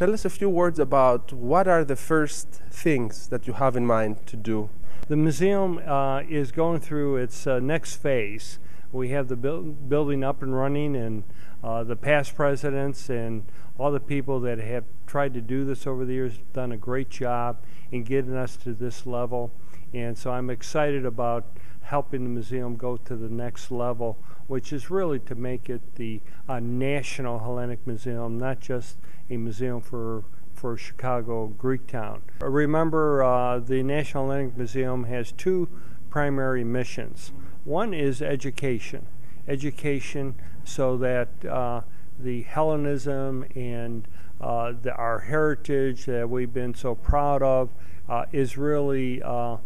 Tell us a few words about what are the first things that you have in mind to do. The museum uh, is going through its uh, next phase. We have the building up and running, and uh, the past presidents and all the people that have tried to do this over the years have done a great job in getting us to this level. And so I'm excited about helping the museum go to the next level, which is really to make it the uh, National Hellenic Museum, not just a museum for for Chicago Greek Town. Remember, uh, the National Hellenic Museum has two primary missions. One is education, education so that uh, the Hellenism and uh, the, our heritage that we've been so proud of uh, is really uh,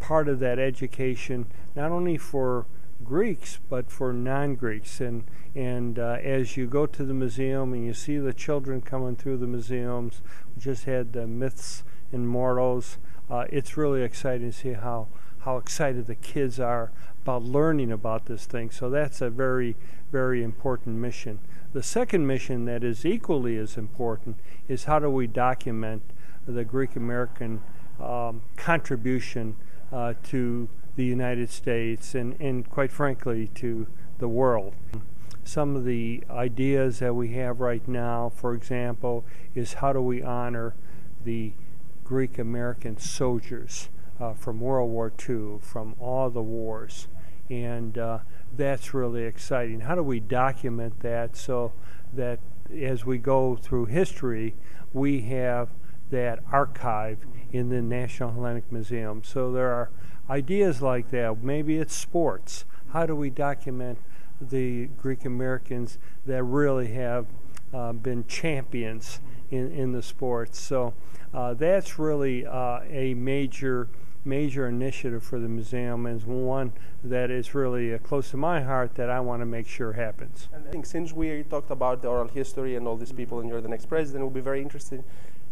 part of that education, not only for Greeks but for non-Greeks. And and uh, as you go to the museum and you see the children coming through the museums, we just had the myths and mortals. Uh, it's really exciting to see how how excited the kids are about learning about this thing. So that's a very very important mission. The second mission that is equally as important is how do we document the Greek American um, contribution uh, to the United States and, and quite frankly to the world. Some of the ideas that we have right now, for example, is how do we honor the Greek American soldiers uh, from World War II, from all the wars. And uh, that's really exciting. How do we document that so that as we go through history, we have that archive in the National Hellenic Museum. So there are ideas like that. Maybe it's sports. How do we document the Greek Americans that really have uh, been champions in, in the sports? So uh, that's really uh, a major major initiative for the museum and one that is really uh, close to my heart that I want to make sure happens. And I think since we talked about the oral history and all these people and you're the next president, it will be very interesting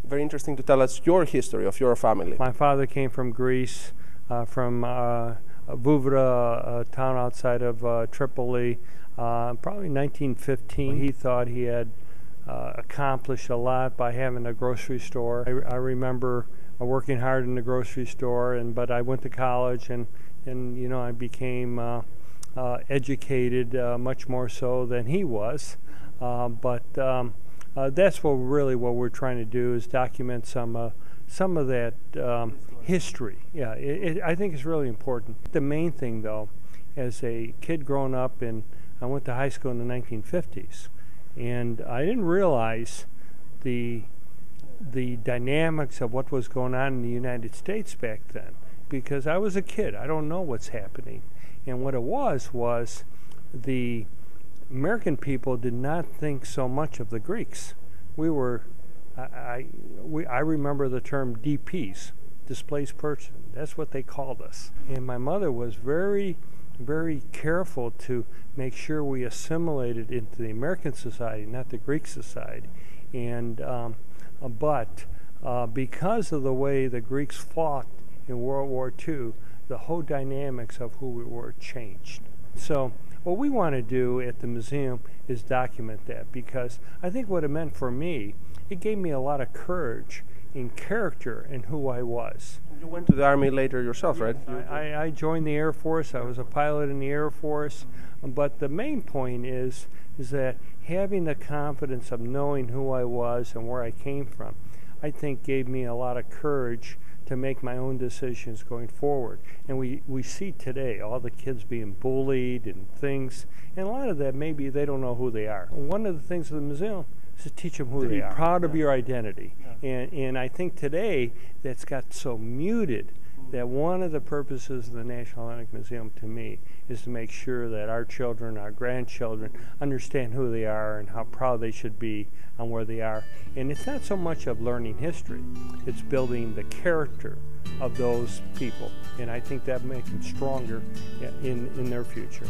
very interesting to tell us your history of your family. My father came from Greece, from uh, Vouvra, a town outside of uh, Tripoli, uh, probably 1915. He thought he had uh, accomplished a lot by having a grocery store. I, I remember uh, working hard in the grocery store, and but I went to college, and and you know I became educated much more so than he was. but um, uh, that's what really what we're trying to do is document some uh, some of that um, history. Yeah, it, it, I think it's really important. The main thing, though, as a kid growing up and I went to high school in the 1950s, and I didn't realize the the dynamics of what was going on in the United States back then because I was a kid. I don't know what's happening, and what it was was the American people did not think so much of the Greeks. We were, I, we, I remember the term DPs, displaced person. That's what they called us. And my mother was very, very careful to make sure we assimilated into the American society, not the Greek society. And um, but uh, because of the way the Greeks fought in World War II, the whole dynamics of who we were changed. So what we want to do at the museum is document that because I think what it meant for me, it gave me a lot of courage in character and who I was. You went to the Army later yourself, right? I, I joined the Air Force. I was a pilot in the Air Force. But the main point is, is that having the confidence of knowing who I was and where I came from, I think gave me a lot of courage to make my own decisions going forward. And we, we see today all the kids being bullied and things, and a lot of that maybe they don't know who they are. One of the things of the museum is to teach them who to they are. Proud of your identity. Yeah. And, and I think today that's got so muted that one of the purposes of the National Hellenic Museum to me is to make sure that our children, our grandchildren, understand who they are and how proud they should be on where they are. And it's not so much of learning history, it's building the character of those people. And I think that makes them stronger in, in their future.